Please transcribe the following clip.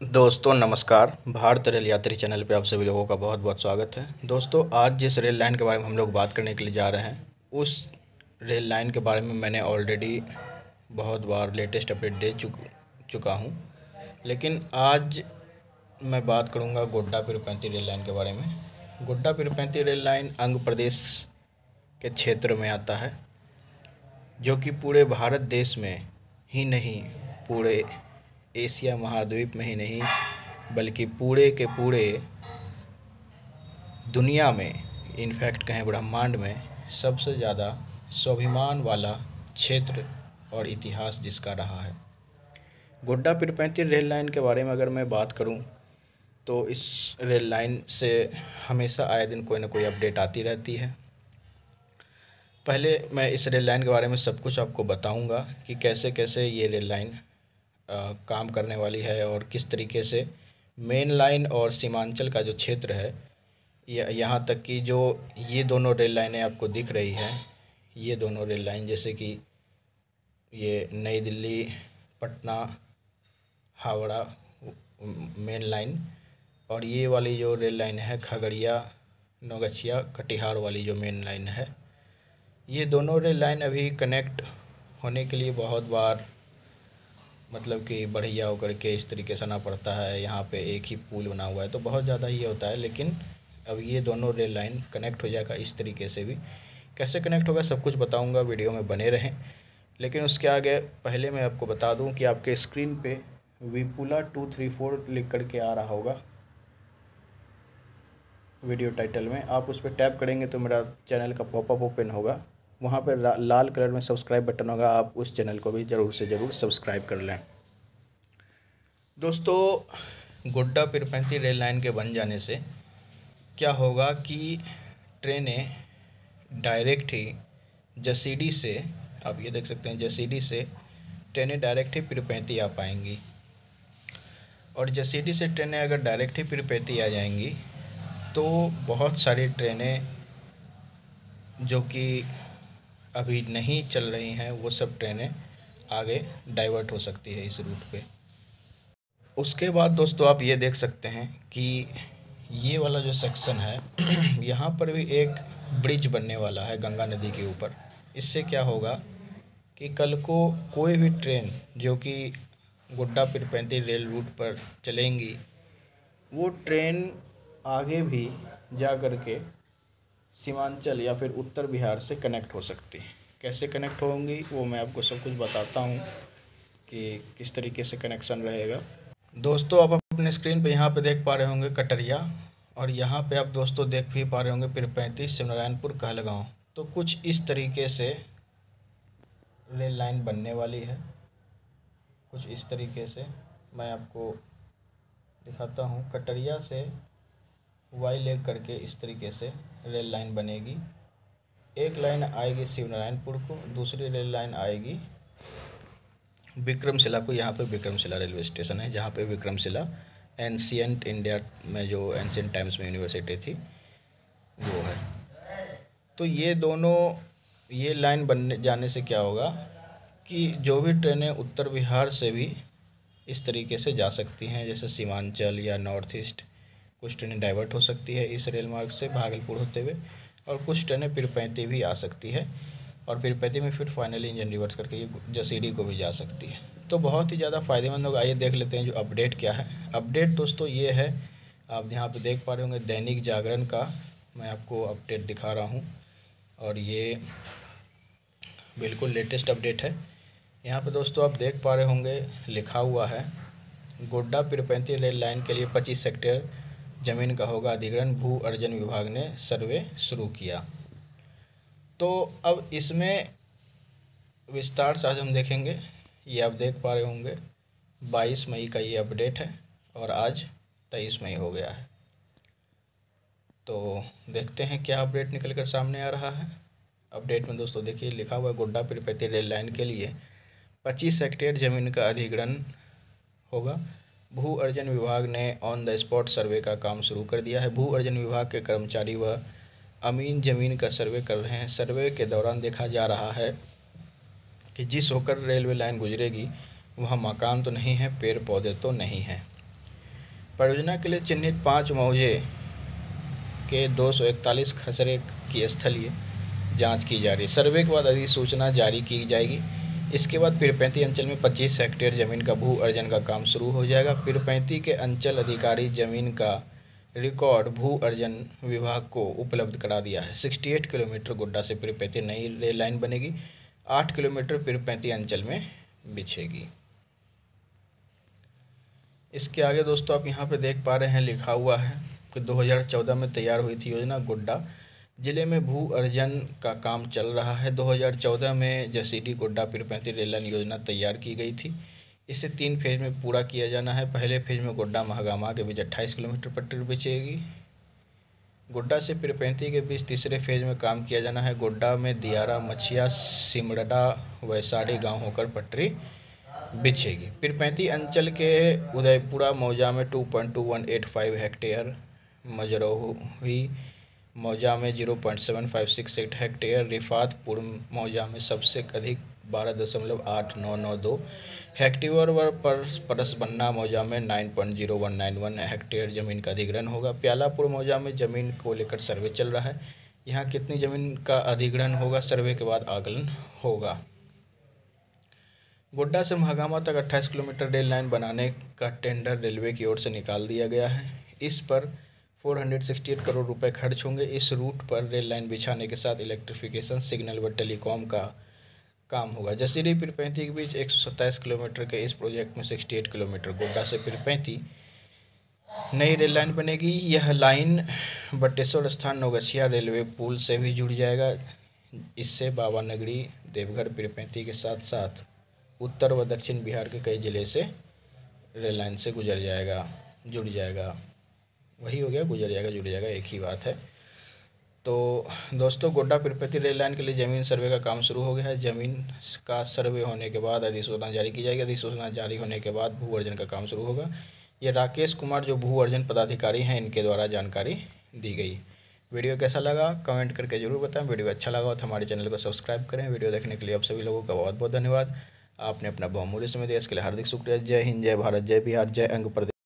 दोस्तों, नमस्कार। भारत रेल यात्री चैनल पे आप सभी लोगों का बहुत बहुत स्वागत है। दोस्तों, आज जिस रेल लाइन के बारे में हम लोग बात करने के लिए जा रहे हैं, उस रेल लाइन के बारे में मैंने ऑलरेडी बहुत बार लेटेस्ट अपडेट दे चुक, चुका हूँ। लेकिन आज मैं बात करूँगा गोड्डा पिरपैंती रेल लाइन के बारे में। गोड्डा पिरपैंती रेल लाइन अंग प्रदेश के क्षेत्र में आता है, जो कि पूरे भारत देश में ही नहीं, पूरे एशिया महाद्वीप में ही नहीं, बल्कि पूरे के पूरे दुनिया में, इनफैक्ट कहें ब्रह्मांड में, सबसे ज़्यादा स्वाभिमान वाला क्षेत्र और इतिहास जिसका रहा है। गोड्डा पिरपैंती रेल लाइन के बारे में अगर मैं बात करूँ तो इस रेल लाइन से हमेशा आए दिन कोई ना कोई अपडेट आती रहती है। पहले मैं इस रेल लाइन के बारे में सब कुछ आपको बताऊँगा कि कैसे कैसे ये रेल लाइन काम करने वाली है और किस तरीके से मेन लाइन और सीमांचल का जो क्षेत्र है यहाँ तक कि जो ये दोनों रेल लाइनें आपको दिख रही हैं, ये दोनों रेल लाइन जैसे कि ये नई दिल्ली, पटना, हावड़ा मेन लाइन और ये वाली जो रेल लाइन है, खगड़िया, नौगछिया, कटिहार वाली जो मेन लाइन है, ये दोनों रेल लाइन अभी कनेक्ट होने के लिए बहुत बार मतलब कि बढ़िया होकर के इस तरीके से आना पड़ता है, यहाँ पे एक ही पुल बना हुआ है तो बहुत ज़्यादा ये होता है, लेकिन अब ये दोनों रेल लाइन कनेक्ट हो जाएगा इस तरीके से भी। कैसे कनेक्ट होगा सब कुछ बताऊँगा, वीडियो में बने रहें, लेकिन उसके आगे पहले मैं आपको बता दूँ कि आपके स्क्रीन पर विपुला टू थ्री फोर लिख करके आ रहा होगा। वीडियो टाइटल में, आप उस पर टैप करेंगे तो मेरा चैनल का पॉपअप ओपन होगा। वहाँ पर लाल कलर में सब्सक्राइब बटन होगा, आप उस चैनल को भी ज़रूर से ज़रूर सब्सक्राइब कर लें। दोस्तों, गुड्डा पिरपैंती रेल लाइन के बन जाने से क्या होगा कि ट्रेनें डायरेक्ट ही जसीडी से, आप ये देख सकते हैं, जसीडी से ट्रेनें डायरेक्ट ही पिरपैंती आ पाएँगी। और जसीडी से ट्रेनें अगर डायरेक्ट ही पिरपैंती आ जाएँगी तो बहुत सारी ट्रेनें जो कि अभी नहीं चल रही हैं, वो सब ट्रेनें आगे डाइवर्ट हो सकती है इस रूट पे। उसके बाद दोस्तों आप ये देख सकते हैं कि ये वाला जो सेक्शन है, यहाँ पर भी एक ब्रिज बनने वाला है गंगा नदी के ऊपर। इससे क्या होगा कि कल को कोई भी ट्रेन जो कि गुड्डा पिरपैंती रेल रूट पर चलेंगी, वो ट्रेन आगे भी जा कर के सीमांचल या फिर उत्तर बिहार से कनेक्ट हो सकती है। कैसे कनेक्ट होंगी, वो मैं आपको सब कुछ बताता हूँ कि किस तरीके से कनेक्शन रहेगा। दोस्तों, आप अपने स्क्रीन पे यहाँ पे देख पा रहे होंगे कटरिया और यहाँ पे आप दोस्तों देख भी पा रहे होंगे फिर पैंतीस शिवनारायणपुर कहलगाँव। तो कुछ इस तरीके से रेल लाइन बनने वाली है। कुछ इस तरीके से मैं आपको दिखाता हूँ। कटरिया से वाई लेग करके इस तरीके से रेल लाइन बनेगी। एक लाइन आएगी शिवनारायणपुर को, दूसरी रेल लाइन आएगी विक्रमशिला को। यहाँ पे विक्रमशिला रेलवे स्टेशन है, जहाँ पे विक्रमशिला एंशियंट इंडिया में जो एंशियंट टाइम्स में यूनिवर्सिटी थी, वो है। तो ये दोनों, ये लाइन बनने, जाने से क्या होगा कि जो भी ट्रेनें उत्तर बिहार से भी इस तरीके से जा सकती हैं, जैसे सीमांचल या नॉर्थ ईस्ट कुछ ट्रेनें डाइवर्ट हो सकती है इस रेल मार्ग से भागलपुर होते हुए, और कुछ ट्रेनें पिरपैंती भी आ सकती है, और पिरपैंती में फिर फाइनली इंजन रिवर्स करके ये जसीडी को भी जा सकती है। तो बहुत ही ज़्यादा फ़ायदेमंद होगा, आइए देख लेते हैं जो अपडेट क्या है। अपडेट दोस्तों ये है, आप यहाँ पे देख पा रहे होंगे दैनिक जागरण का, मैं आपको अपडेट दिखा रहा हूँ, और ये बिल्कुल लेटेस्ट अपडेट है। यहाँ पे दोस्तों आप देख पा रहे होंगे, लिखा हुआ है गोड्डा पिरपैंती रेल लाइन के लिए पच्चीस सेक्टर ज़मीन का होगा अधिग्रहण, भू अर्जन विभाग ने सर्वे शुरू किया। तो अब इसमें विस्तार से आज हम देखेंगे, ये आप देख पा रहे होंगे। 22 मई का ये अपडेट है और आज 23 मई हो गया है। तो देखते हैं क्या अपडेट निकल कर सामने आ रहा है। अपडेट में दोस्तों देखिए, लिखा हुआ गोड्डा पिरपैती रेल लाइन के लिए 25 हेक्टेयर ज़मीन का अधिग्रहण होगा। भू अर्जन विभाग ने ऑन द स्पॉट सर्वे का काम शुरू कर दिया है। भू अर्जन विभाग के कर्मचारी व अमीन ज़मीन का सर्वे कर रहे हैं। सर्वे के दौरान देखा जा रहा है कि जिस होकर रेलवे लाइन गुजरेगी, वहाँ मकान तो नहीं है पेड़ पौधे तो नहीं हैं। परियोजना के लिए चिन्हित पाँच मौजे के दो सौ इकतालीस खसरे की स्थलीय जाँच की जा रही है। सर्वे के बाद अधिसूचना जारी की जाएगी। इसके बाद पिरपैंती अंचल में 25 हेक्टेयर ज़मीन का भू अर्जन का काम शुरू हो जाएगा। पिरपैंती के अंचल अधिकारी ज़मीन का रिकॉर्ड भू अर्जन विभाग को उपलब्ध करा दिया है। 68 किलोमीटर गुड्डा से पिरपैंती नई रेल लाइन बनेगी। 8 किलोमीटर पिरपैंती अंचल में बिछेगी। इसके आगे दोस्तों आप यहाँ पे देख पा रहे हैं, लिखा हुआ है कि 2014 में तैयार हुई थी योजना गुड्डा। ज़िले में भू अर्जन का काम चल रहा है। 2014 में जसीडी गोड्डा पिरपैंती रेल लाइन योजना तैयार की गई थी। इसे तीन फ़ेज़ में पूरा किया जाना है। पहले फ़ेज़ में गोड्डा, महागामा के बीच अट्ठाईस किलोमीटर पट्टी बिछेगी गोड्डा से पिरपैंती के बीच तीसरे फ़ेज़ में काम किया जाना है। गोड्डा में दियारा, मछिया सिमरडा वैसाड़ी गाँव होकर पटरी बिछेगी। पिरपैंती अंचल के उदयपुरा, मौजा में two point two one eight five hectare Majrohi मौजा में zero point seven five six eight hectare, Rifatpur मौजा में सबसे अधिक बारह दशमलव आठ नौ नौ दो, हेक्टेयर पर परसबन्ना मौजा में nine point zero one nine one hectare ज़मीन का अधिग्रहण होगा। प्यालापुर मौजा में ज़मीन को लेकर सर्वे चल रहा है। यहाँ कितनी ज़मीन का अधिग्रहण होगा, सर्वे के बाद आकलन होगा। गोड्डा से महागामा तक 28 किलोमीटर रेल लाइन बनाने का टेंडर रेलवे की ओर से निकाल दिया गया है। इस पर 468 करोड़ रुपए खर्च होंगे। इस रूट पर रेल लाइन बिछाने के साथ इलेक्ट्रिफिकेशन, सिग्नल व टेलीकॉम का काम होगा। जसीडी पिरपैंती के बीच एक सौ सत्ताईस किलोमीटर के इस प्रोजेक्ट में 68 किलोमीटर। गोड्डा से पिरपैंती नई रेल लाइन बनेगी। यह लाइन बटेश्वर स्थान, नौगछिया रेलवे पुल से भी जुड़ जाएगा। इससे बाबा नगरी, देवघर, पिरपैंती के साथ साथ उत्तर व दक्षिण बिहार के कई ज़िले से रेल लाइन से गुजर जाएगा, जुड़ जाएगा। वही हो गया, गुजर जाएगा जुड़ जाएगा, एक ही बात है। तो दोस्तों, गोड्डा पिरपति रेल लाइन के लिए ज़मीन सर्वे का काम शुरू हो गया है। ज़मीन का सर्वे होने के बाद अधिसूचना जारी की जाएगी। अधिसूचना जारी होने के बाद भू अर्जन का काम शुरू होगा। ये राकेश कुमार, जो भू अर्जन पदाधिकारी हैं, इनके द्वारा जानकारी दी गई। वीडियो कैसा लगा, कमेंट करके ज़रूर बताएँ। वीडियो अच्छा लगा हो तो हमारे चैनल को सब्सक्राइब करें। वीडियो देखने के लिए आप सभी लोगों का बहुत बहुत धन्यवाद। आपने अपना बहुमूल्य समय दिया। इसके लिए हार्दिक शुक्रिया। जय हिंद, जय भारत, जय बिहार, जय अंग प्रदेश।